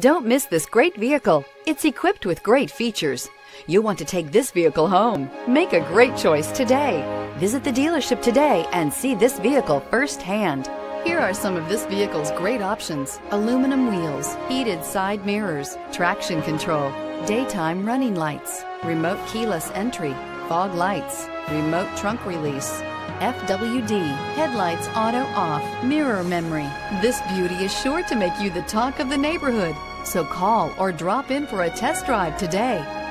Don't miss this great vehicle. It's equipped with great features. You'll want to take this vehicle home. Make a great choice today. Visit the dealership today and see this vehicle firsthand. Here are some of this vehicle's great options. Aluminum wheels, heated side mirrors, traction control, daytime running lights, remote keyless entry, fog lights, remote trunk release, FWD, headlights auto off, mirror memory. This beauty is sure to make you the talk of the neighborhood. So call or drop in for a test drive today.